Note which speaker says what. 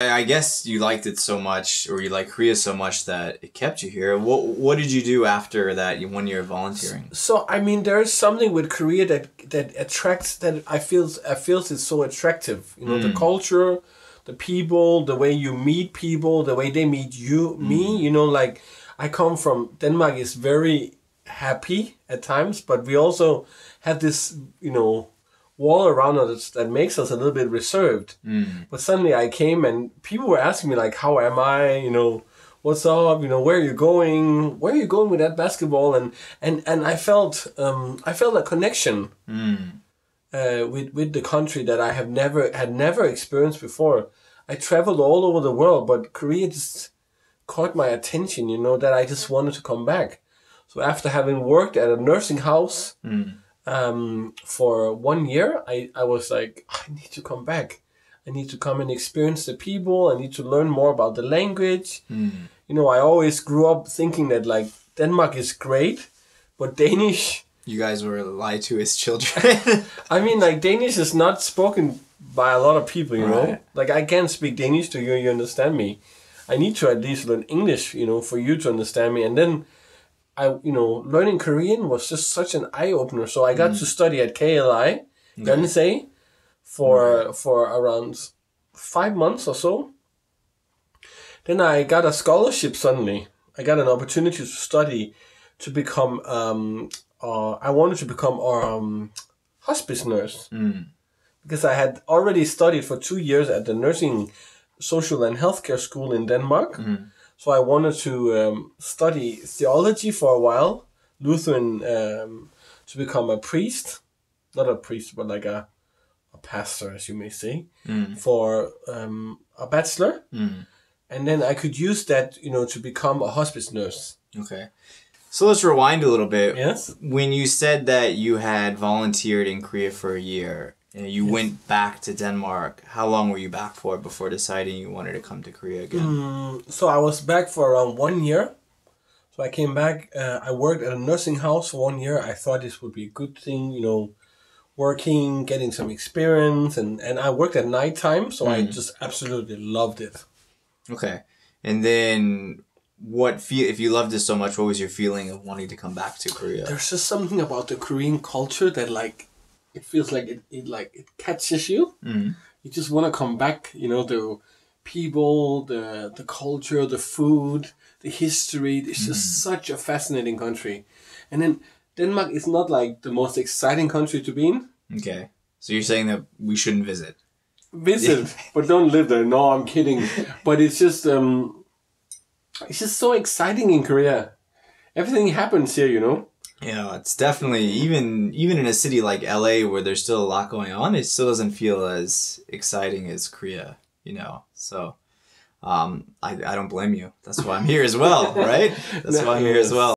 Speaker 1: I guess you liked it so much, or you like Korea so much that it kept you here. What What did you do after that one year of volunteering?
Speaker 2: So I mean, there is something with Korea that that attracts that I feel I feels it's so attractive. You know, the mm. culture, the people, the way you meet people, the way they meet you, me. Mm. You know, like I come from Denmark is very happy at times, but we also have this you know wall around us that makes us a little bit reserved. But suddenly I came and people were asking me like, "How am I?" You know, "What's up?" You know, "Where are you going? Where are you going with that basketball?" And and and I felt um, I felt a connection uh, with with the country that I have never had never experienced before. I traveled all over the world, but Korea just caught my attention. You know that I just wanted to come back. So after having worked at a nursing house um, for one year, I, I was like, I need to come back. I need to come and experience the people. I need to learn more about the language. You know, I always grew up thinking that like Denmark is great, but Danish,
Speaker 1: You guys were lied to as children.
Speaker 2: I mean, like Danish is not spoken by a lot of people. You know, like I can't speak Danish to you. You understand me. I need to at least learn English. You know, for you to understand me, and then. I, you know, learning Korean was just such an eye opener. So I got to study at KLI, Yonsei, for for around five months or so. Then I got a scholarship suddenly. I got an opportunity to study to become. Um, uh, I wanted to become a um, hospice nurse because I had already studied for two years at the nursing, social and healthcare school in Denmark. So I wanted to um, study theology for a while, Lutheran, um, to become a priest, not a priest, but like a, a pastor, as you may say, for um, a bachelor, and then I could use that, you know, to become a hospice nurse.
Speaker 1: okay. So let's rewind a little bit.
Speaker 2: Yes.
Speaker 1: When you said that you had volunteered in Korea for a year and you went back to Denmark, how long were you back for before deciding you wanted to come to Korea again?
Speaker 2: So I was back for around one year. So I came back. Uh, I worked at a nursing house for one year. I thought this would be a good thing, you know, working, getting some experience, and and I worked at nighttime, so I just absolutely loved it.
Speaker 1: Okay. And then what feel if you loved it so much, what was your feeling of wanting to come back to Korea?
Speaker 2: There's just something about the Korean culture that like it feels like it, it like it catches you. You just want to come back. You know the people, the the culture, the food, the history. It's just such a fascinating country. And then Denmark is not like the most exciting country to be in.
Speaker 1: Okay. So you're saying that we shouldn't visit.
Speaker 2: Visit, but don't live there. No, I'm kidding. But it's just um, it's just so exciting in Korea. Everything happens here, you know.
Speaker 1: Yeah, it's definitely even even in a city like LA where there's still a lot going on, it still doesn't feel as exciting as Korea, you know. So um I, I don't blame you. That's why I'm here as well, right? That's why I'm here as well.